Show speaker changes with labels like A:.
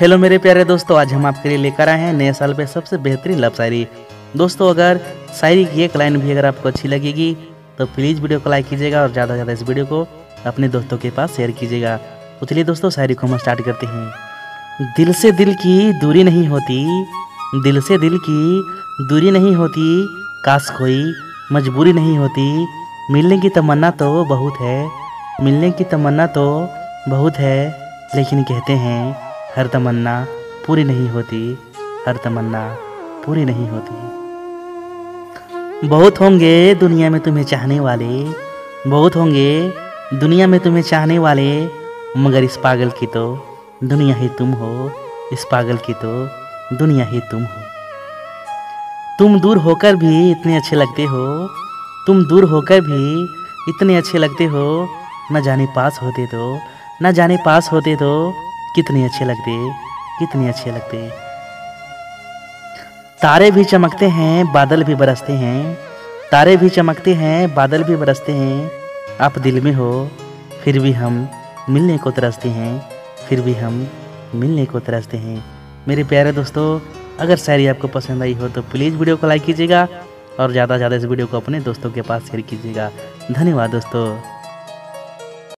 A: Hello मेरे प्यारे दोस्तों, आज हम आपके लिए लेकर आए हैं नए साल पे सबसे बेहतरीन लव शायरी। दोस्तों, अगर शायरी की एक लाइन भी अगर आपको अच्छी लगेगी तो प्लीज़ वीडियो को लाइक कीजिएगा और ज़्यादा से ज़्यादा इस वीडियो को अपने दोस्तों के पास शेयर कीजिएगा। तो चलिए दोस्तों, शायरी को हम स्टार्ट करते हैं। दिल से दिल की दूरी नहीं होती, दिल से दिल की दूरी नहीं होती, काश कोई मजबूरी नहीं होती। मिलने की तमन्ना तो बहुत है, मिलने की तमन्ना तो बहुत है, लेकिन कहते हैं हर तमन्ना पूरी नहीं होती, हर तमन्ना पूरी नहीं होती। बहुत होंगे दुनिया में तुम्हें चाहने वाले, बहुत होंगे दुनिया में तुम्हें चाहने वाले, मगर इस पागल की तो दुनिया ही तुम हो, इस पागल की तो दुनिया ही तुम हो। तुम दूर होकर भी इतने अच्छे लगते हो, तुम दूर होकर भी इतने अच्छे लगते हो, न जाने पास होते तो न जाने पास होते तो कितने अच्छे लगते कितने अच्छे लगते तारे भी चमकते हैं, बादल भी बरसते हैं। तारे भी चमकते हैं, बादल भी बरसते हैं। आप दिल में हो, फिर भी हम मिलने को तरसते हैं, फिर भी हम मिलने को तरसते हैं। मेरे प्यारे दोस्तों, अगर शायरी आपको पसंद आई हो तो प्लीज़ वीडियो को लाइक कीजिएगा और ज़्यादा से ज़्यादा इस वीडियो को अपने दोस्तों के पास शेयर कीजिएगा। धन्यवाद दोस्तों।